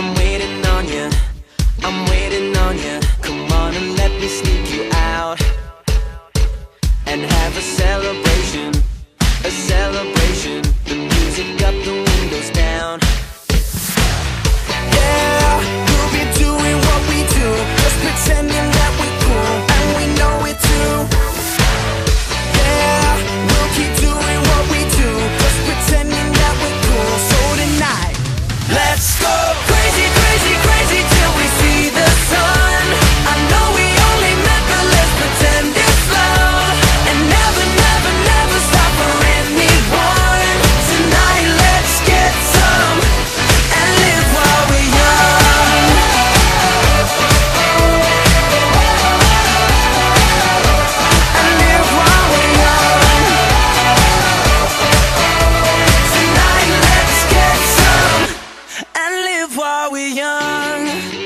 I'm waiting on you, I'm waiting on you Come on and let me sneak you out. And have a celebration, a celebration. The music up, the windows down. Yeah, we'll be doing what we do. Just pretending that we're cool And we know it too. Yeah, we'll keep doing what we do. Just pretending that we're cool. So tonight, let's go. while we're young.